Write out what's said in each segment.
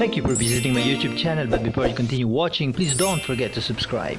Thank you for visiting my YouTube channel, but before you continue watching, please don't forget to subscribe.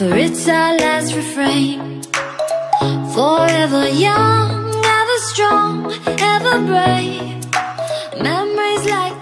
For it's our last refrain. Forever young, ever strong, ever brave. Memories like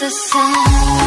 the sound